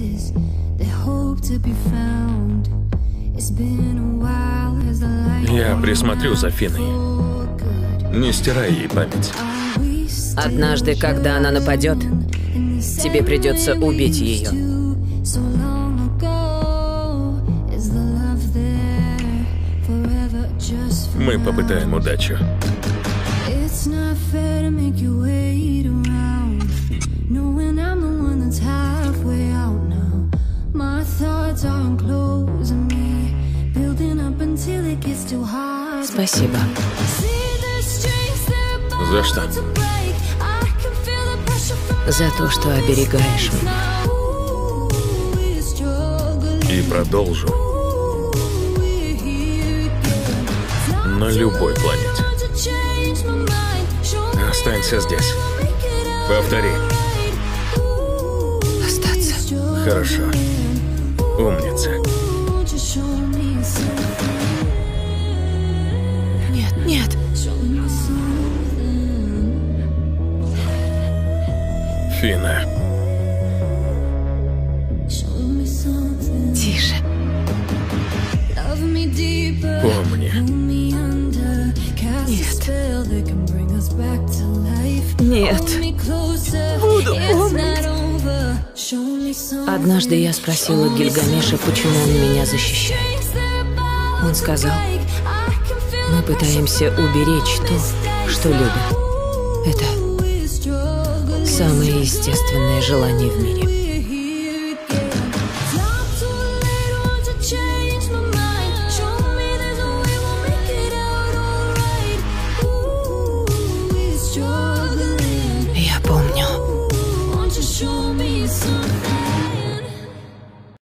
places they hope to be found. It's been a while as the light Я присмотрю за Финой. for good. Не стирай ей память. Однажды, когда она нападет, тебе придется убить ее. Мы попытаем удачу. It's not fair to make you wait around, the pressure from За то, что оберегаешь меня. И продолжу на любой планете. Останься здесь. Повтори. Остаться. Хорошо. Умница. Фина. Тише. Помни. Нет. Буду Однажды я спросила Гильгамеша, почему он меня защищает. Он сказал, мы пытаемся уберечь то, что любим. Это самое естественное желание в мире.